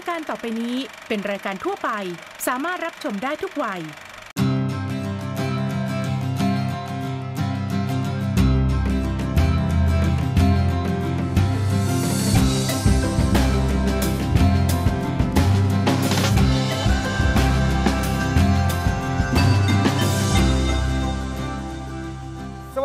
ายการต่อไปนี้เป็นรายการทั่วไป สามารถรับชมได้ทุกวัย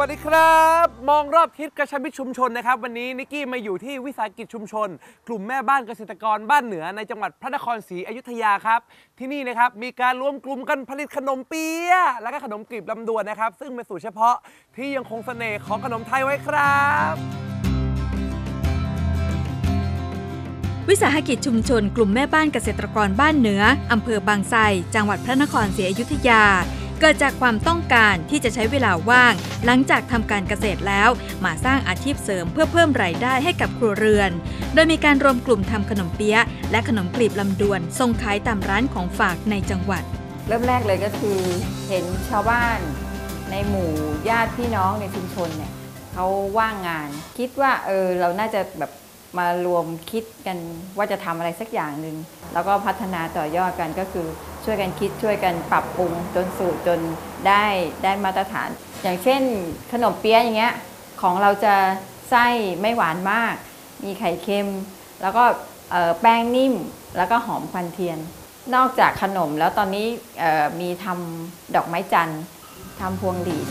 วัสดีครับ มองรอบทิศกระชับมิตรชุมชนนะครับ วันนี้นิกกี้มาอยู่ที่วิสาหกิจชุมชน กลุ่มแม่บ้านเกษตรกรบ้านเหนือในจังหวัดพระนครศรีอยุธยาครับ ที่นี่นะครับมีการรวมกลุ่มกันผลิตขนมเปี๊ยะและก็ขนมกลีบลำดวนนะครับ ซึ่งเป็นสูตรเฉพาะที่ยังคงเสน่ห์ของขนมไทยไว้ครับ วิสาหกิจชุมชน กลุ่มแม่บ้านเกษตรกรบ้านเหนืออำเภอบางไทรจังหวัดพระนครศรีอยุธยา เกิดจากความต้องการที่จะใช้เวลาว่าง หลังจากทำการเกษตรแล้ว มาสร้างอาชีพเสริมเพื่อเพิ่มรายได้ให้กับครัวเรือน โดยมีการรวมกลุ่มทำขนมเปี๊ยะ และขนมกลีบลำดวนส่งขายตามร้านของฝากในจังหวัด เริ่มแรกเลยก็คือเห็นชาวบ้านในหมู่ญาติพี่น้องในชุมชนเนี่ยเขาว่างงาน คิดว่าเออเราน่าจะแบบมารวมคิดกันว่าจะทำอะไรสักอย่างหนึ่งแล้วก็พัฒนาต่อยอดกันก็คือ ช่วยกันคิดช่วยกันปรับปรุงจนสูตรจนได้ได้มาตรฐาน อย่างเช่นขนมเปี๊ยะอย่างเงี้ยของเราจะไส้ไม่หวานมาก มีไข่เค็ม แล้วก็แป้งนิ่มแล้วก็หอมควันเทียน นอกจากขนมแล้วตอนนี้มีทำดอกไม้จันทร์ทำพวงหลีด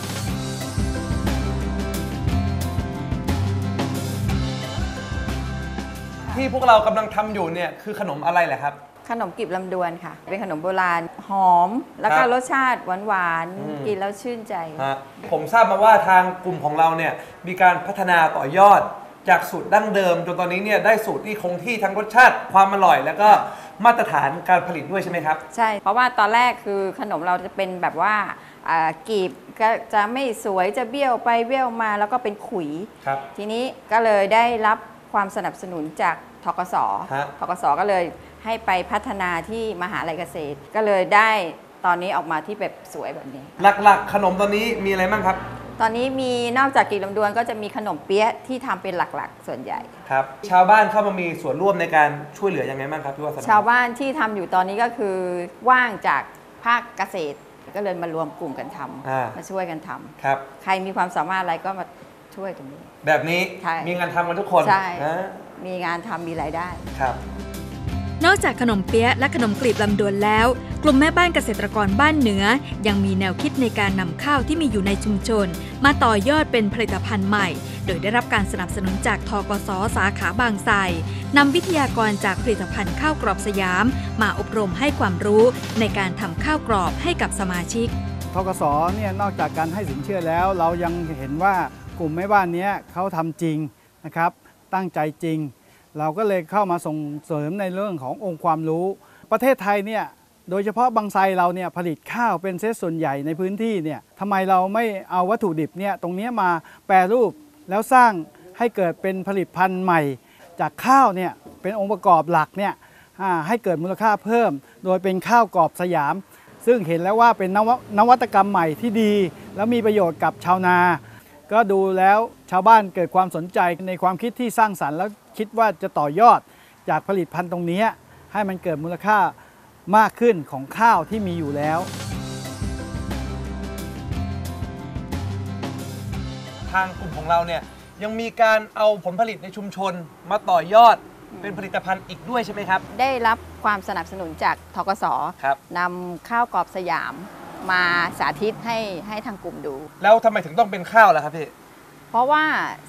ที่พวกเรากำลังทำอยู่เนี่ยคือขนมอะไรแหละครับ ขนมกลีบลำดวนค่ะ เป็นขนมโบราณหอม แล้วก็ครับรสชาติหวานอืม ๆกินแล้วชื่นใจ ฮะผมทราบมาว่าทางกลุ่มของเราเนี่ยมีการพัฒนาต่อยอดจากสูตรดั้งเดิมจนตอนนี้เนี่ยได้สูตรที่คงที่ทั้งรสชาติความอร่อย แล้วก็มาตรฐานการผลิตด้วยใช่ไหมครับ ใช่ เพราะว่าตอนแรกคือขนมเราจะเป็นแบบว่าอ่ากลีบก็จะไม่สวยจะเบี้ยวไปเบี้ยวมาแล้วก็เป็นขุย ครับ ทีนี้ก็เลยได้รับความสนับสนุนจากทกสฮะ ทกสก็เลย ให้ไปพัฒนาที่มหาลัยเกษตร ก็เลยได้ตอนนี้ออกมาที่แบบสวยแบบนี้ หลักๆ ขนมตอนนี้มีอะไรบ้างครับ ตอนนี้มีนอกจากกลีบลำดวนก็จะมีขนมเปี๊ยะที่ทำเป็นหลักๆ ส่วนใหญ่ ครับ ชาวบ้านเข้ามามีส่วนร่วมในการช่วยเหลือยังไงบ้างครับพี่วัฒนา ชาวบ้านที่ทำอยู่ตอนนี้ก็คือว่างจากภาคเกษตร ก็เลยมารวมกลุ่มกันทำอ่ามาช่วยกันทำครับ ใครมีความสามารถอะไรก็มาช่วยตรงนี้ แบบนี้ใช่ มีงานทำกันทุกคนใช่ นะมีงานทำมีรายได้ ครับ นอกจากขนมเปี๊ยะและขนมกลีบลำดวนแล้ว กลุ่มแม่บ้านเกษตรกรบ้านเหนือ ยังมีแนวคิดในการนำข้าวที่มีอยู่ในชุมชน มาต่อยอดเป็นผลิตภัณฑ์ใหม่ โดยได้รับการสนับสนุนจากทกสสาขาบางไทรนำวิทยากรจากผลิตภัณฑ์ข้าวกรอบสยาม มาอบรมให้ความรู้ในการทำข้าวกรอบให้กับสมาชิกทกสเนี่ยนอกจากการให้สินเชื่อแล้ว เรายังเห็นว่ากลุ่มแม่บ้านนี้เขาทำจริงนะครับตั้งใจจริง เราก็เลยเข้ามาส่งเสริมในเรื่องขององค์ความรู้ ประเทศไทยเนี่ยโดยเฉพาะบางไทรเราเนี่ยผลิตข้าวเป็นเซตส่วนใหญ่ในพื้นที่เนี่ยทำไมเราไม่เอาวัตถุดิบเนี่ยตรงนี้มาแปรรูปแล้วสร้างให้เกิดเป็นผลิตภัณฑ์ใหม่ จากข้าวเนี่ยเป็นองค์ประกอบหลักเนี่ยให้เกิดมูลค่าเพิ่ม โดยเป็นข้าวกรอบสยาม ซึ่งเห็นแล้วว่าเป็นนวนวัตกรรมใหม่ที่ดี แล้วมีประโยชน์กับชาวนา ก็ดูแล้วชาวบ้านเกิดความสนใจในความคิดที่สร้างสรรค์แล้วคิดว่าจะต่อยอดจากผลิตภัณฑ์ตรงนี้ ให้มันเกิดมูลค่ามากขึ้นของข้าวที่มีอยู่แล้ว ทางกลุ่มของเราเนี่ยยังมีการเอาผลผลิตในชุมชนมาต่อยอดเป็นผลิตภัณฑ์อีกด้วยใช่ไหมครับ ได้รับความสนับสนุนจากทกสครับนำข้าวกรอบสยาม มาสาธิตให้ให้ทางกลุ่มดู แล้วทำไมถึงต้องเป็นข้าวล่ะครับพี่ เพราะว่า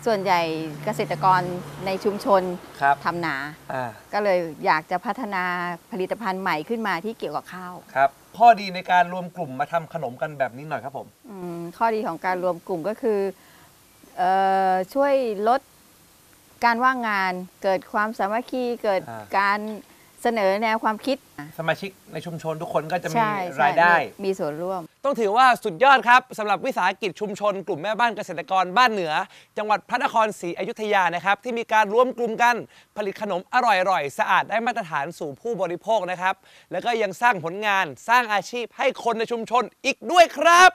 ส่วนใหญ่เกษตรกรในชุมชนครับทำนา อ่าก็เลยอยากจะพัฒนาผลิตภัณฑ์ใหม่ขึ้นมาที่เกี่ยวกับข้าว ครับ ข้อดีในการรวมกลุ่มมาทำขนมกันแบบนี้หน่อยครับผม อืมข้อดีของการรวมกลุ่มก็คือเออช่วยลดการว่างงาน เกิดความสามัคคีเกิดอ่าการ เสนอแนวความคิด สมาชิกในชุมชนทุกคนก็จะมีใช่ใช่รายได้มีมีส่วนร่วม ต้องถือว่าสุดยอดครับสำหรับวิสาหกิจชุมชน กลุ่มแม่บ้านเกษตรกรบ้านเหนือ จังหวัดพระนครศรีอยุธยานะครับที่มีการรวมกลุ่มกันผลิตขนมอร่อยๆ สะอาดได้มาตรฐานสู่ผู้บริโภคนะครับ แล้วก็ยังสร้างผลงานสร้างอาชีพให้คนในชุมชนอีกด้วยครับ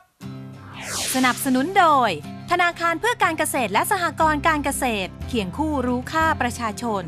สนับสนุนโดย ธนาคารเพื่อการเกษตรและสหกรณ์การเกษตร เคียงคู่รู้ค่าประชาชน